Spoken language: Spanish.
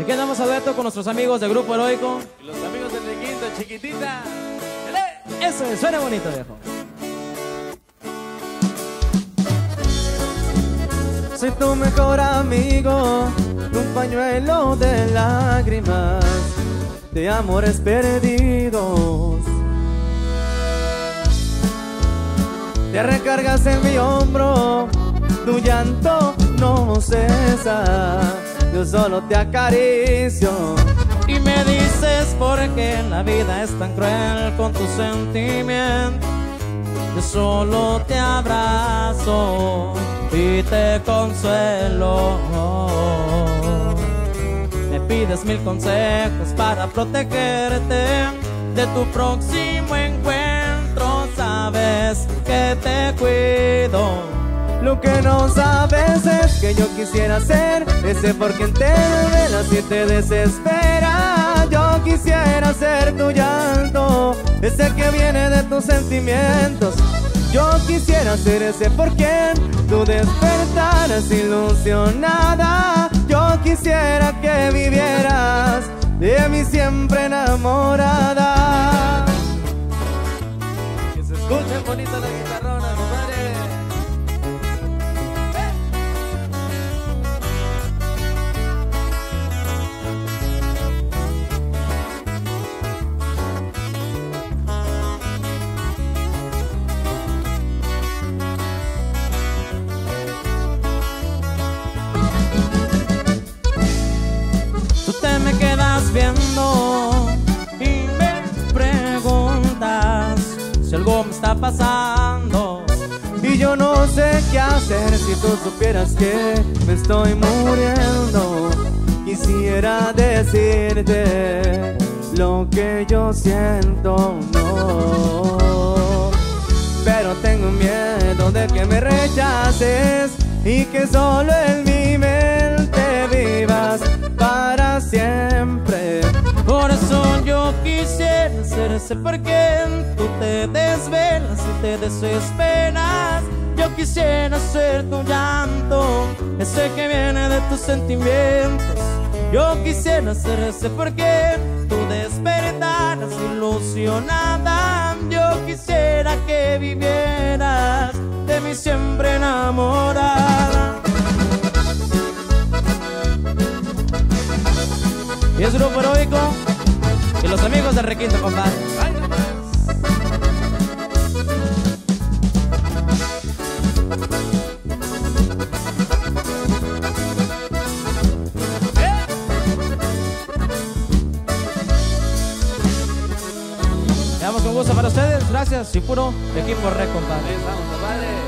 Aquí andamos a con nuestros amigos del Grupo Heroico. Y los amigos del Requinto, chiquitita. Eso es, suena bonito, viejo. Soy tu mejor amigo, un pañuelo de lágrimas, de amores perdidos. Te recargas en mi hombro, tu llanto no cesa, yo solo te acaricio. Y me dices por qué la vida es tan cruel con tus sentimientos. Yo solo te abrazo y te consuelo. Me pides mil consejos para protegerte de tu próximo encuentro. Sabes que te cuido. Lo que no sabes es que yo quisiera ser ese por quien te velas y te desespera. Yo quisiera ser tu llanto, ese que viene de tus sentimientos. Yo quisiera ser ese por quien tú despertaras ilusionada. Yo quisiera que vivieras de mí siempre enamorada. Que se escuchen bonito la guitarrona, y me preguntas si algo me está pasando. Y yo no sé qué hacer si tú supieras que me estoy muriendo. Quisiera decirte lo que yo siento, no. Pero tengo miedo de que me rechaces y que solo en mi mente vivas ese por quien tú te desvelas y te desesperas. Yo quisiera ser tu llanto, ese que viene de tus sentimientos. Yo quisiera ser ese por quien tú despertaras ilusionada. Yo quisiera que vivieras de mí siempre enamorada. Y es Heroico y Requinto, compadre. Damos con gusto para ustedes. Gracias y puro equipo estamos, compadre.